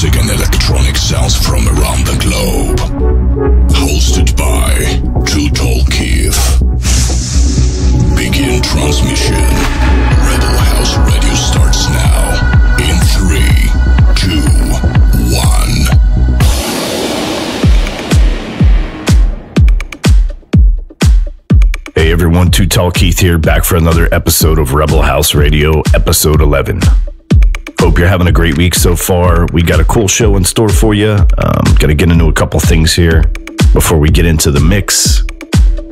music and electronic sounds from around the globe. Hosted by Too Tall Keith. Begin transmission. Rebel House Radio starts now. In three, two, one. Hey everyone, Too Tall Keith here, back for another episode of Rebel House Radio, episode 11. Hope you're having a great week so far. We got a cool show in store for you. Um, gonna get into a couple things here before we get into the mix.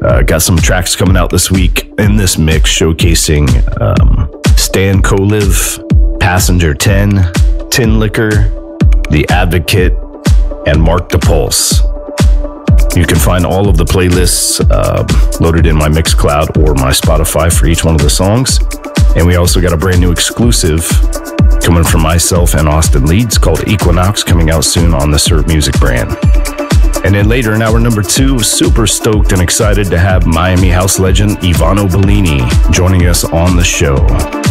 Uh, got some tracks coming out this week in this mix showcasing um, Stan Kolev, Passenger 10, Tinlicker, The Advocate, and Marc DePulse. You can find all of the playlists uh, loaded in my Mixcloud or my Spotify for each one of the songs. And we also got a brand new exclusive coming from myself and Austin Leeds called Equinox coming out soon on the Sirup Music brand. And then later in hour number two, super stoked and excited to have Miami house legend Ivano Bellini joining us on the show.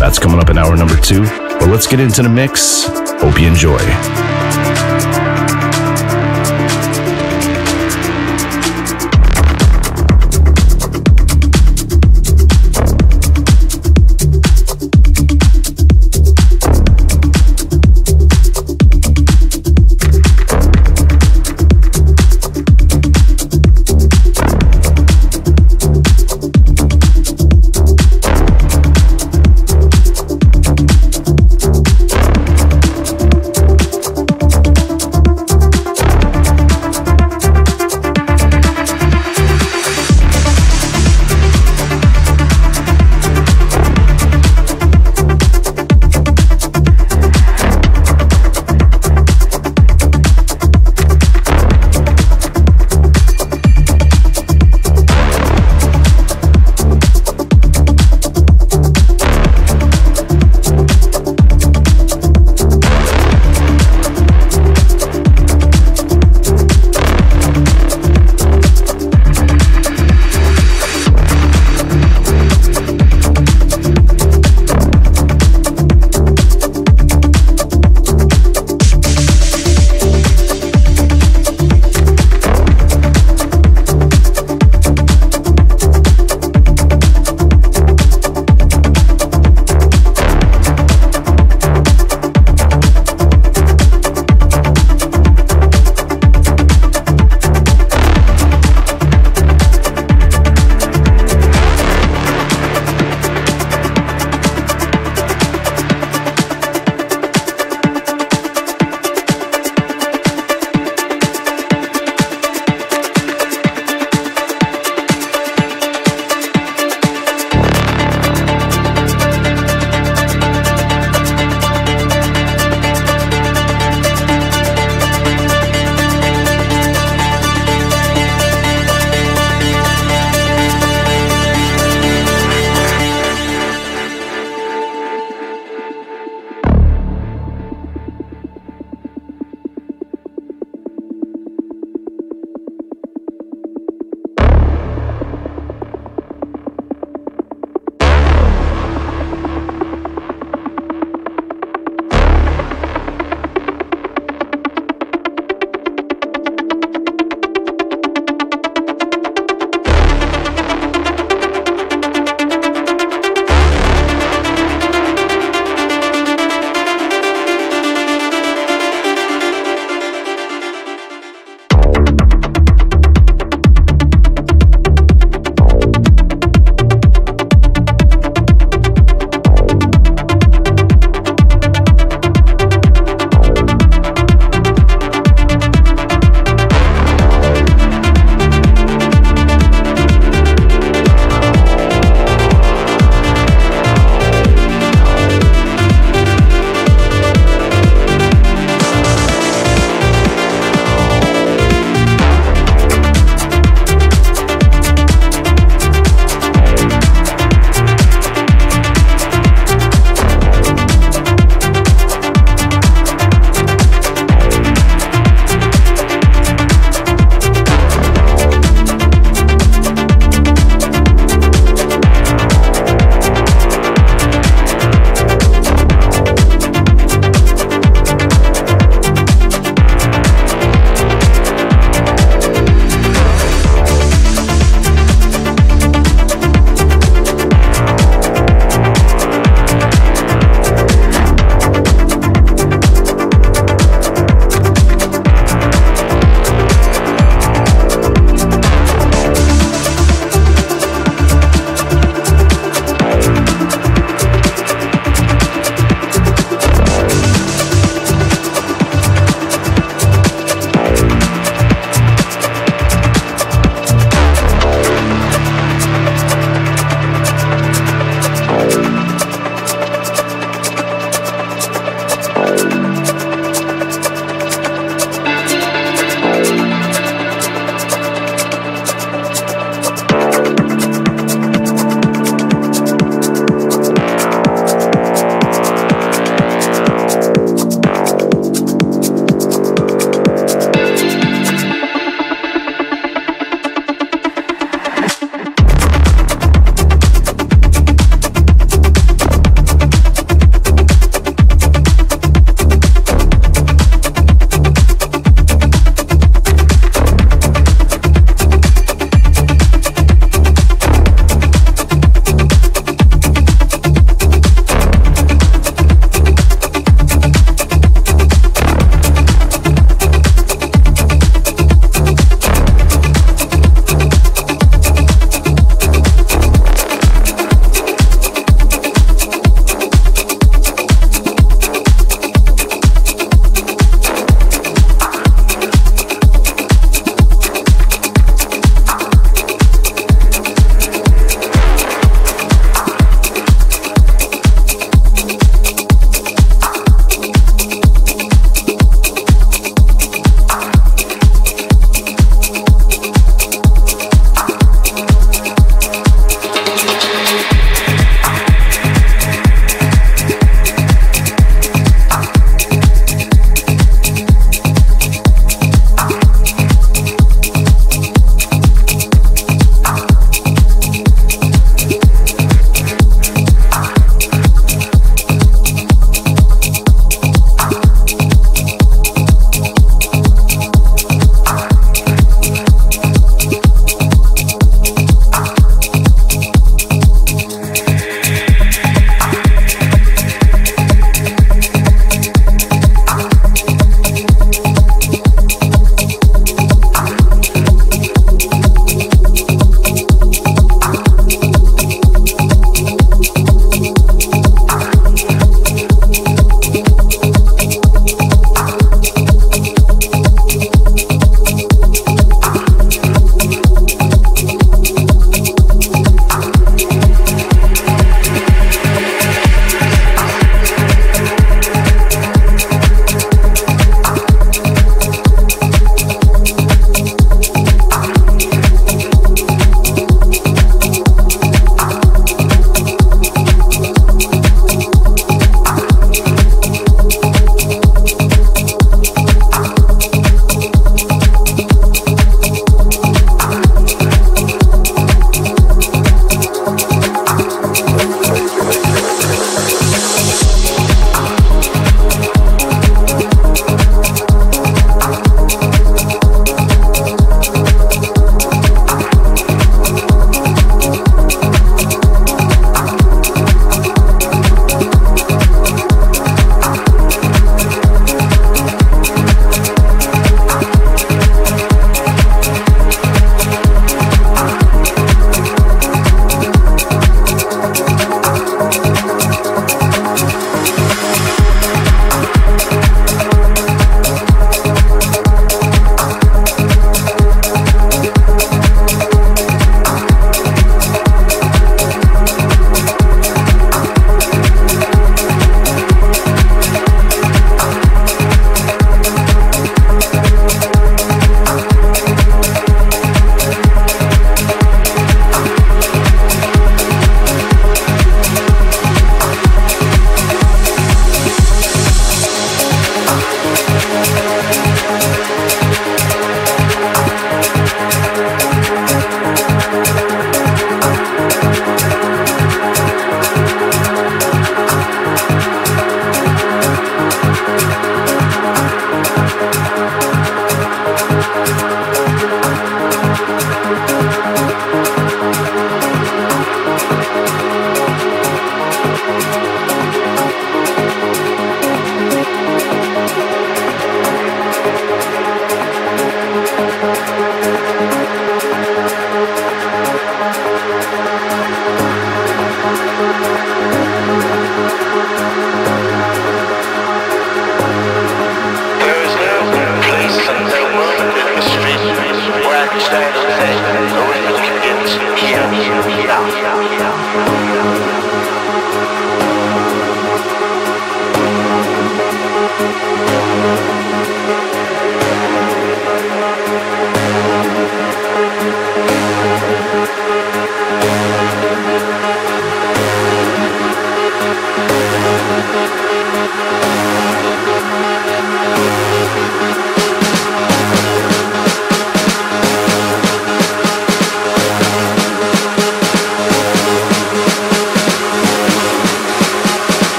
That's coming up in hour number two. But let's get into the mix. Hope you enjoy.